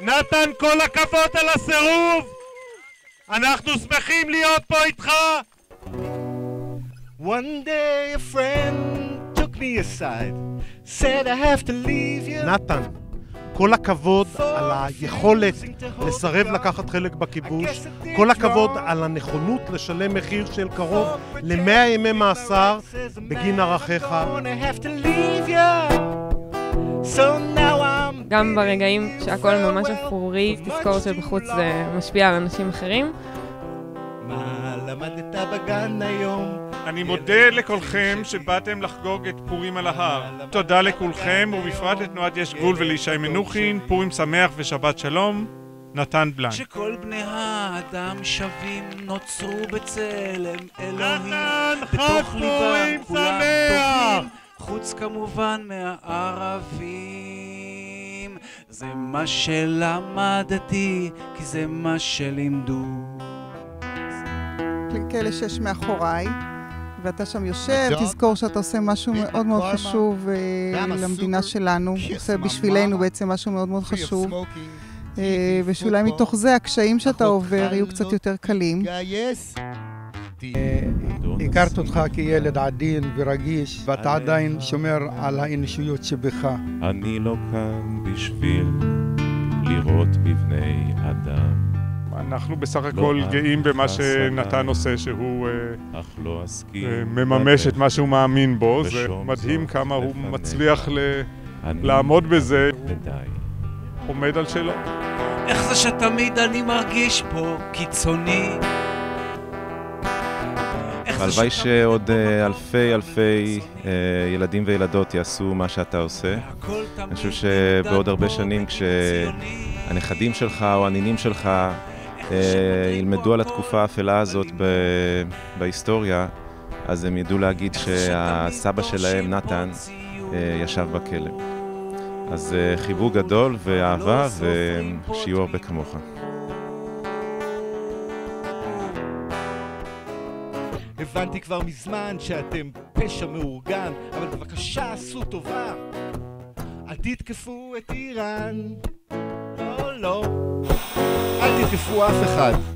נתן, כל הכבוד על הסירוב! אנחנו שמחים להיות פה איתך! One day a friend took me aside, said I have to leave you. נתן, כל הכבוד על היכולת לסרב לקחת חלק בכיבוש, כל הכבוד על הנכונות לשלם מחיר של קרוב למאה ימי מאסר בגין ערכיך. גם ברגעים שהכל ממש אפורי, תזכור שבחוץ זה משפיע על אנשים אחרים. מה למדת בגן היום? אני מודה לכולכם שבאתם לחגוג את פורים על ההר. תודה לכולכם, ובפרט לתנועת יש גבול ולישי מנוחין, פורים שמח ושבת שלום. נתן בלנק. שכל בני האדם שווים נוצרו בצלם אלוהים נתן, חג פורים שמח! חוץ כמובן מהערבים זה מה שלמדתי כי זה מה שלימדו. כאלה שיש מאחוריי, ואתה שם יושב, תזכור שאתה עושה משהו מאוד מאוד חשוב אה, למדינה שלנו, עושה בשבילנו בעצם משהו מאוד מאוד חשוב, אה, ושאולי מתוך זה הקשיים שאתה עובר יהיו קצת יותר קלים. הכרת אותך כילד עדין ורגיש, ואתה עדיין שומר על האנושיות שבך. אני לא כאן בשביל לראות בבני אדם. אנחנו בסך לא הכל גאים במה שנתן עושה, שהוא אה, לא אה, מממש את מה שהוא מאמין בו. זה מדהים כמה הוא. מצליח לעמוד בזה. עומד על שלו. איך זה שתמיד אני מרגיש פה קיצוני הלוואי שעוד אה, אלפי אלפי. אה, ילדים וילדות יעשו מה שאתה עושה. אני חושב שבעוד הרבה שנים. כשהנכדים שלך או הנינים שלך אה, ילמדו על התקופה האפלה הזאת בהיסטוריה, אז הם ידעו להגיד שהסבא שלהם, נתן, ישב בכלא. אז חיבוק גדול ואהבה, לא ושיהיו הרבה. כמוך. הבנתי כבר מזמן שאתם פשע מאורגן, אבל בבקשה עשו טובה. אל תתקפו את איראן. לא, לא. אל תתקפו אף אחד.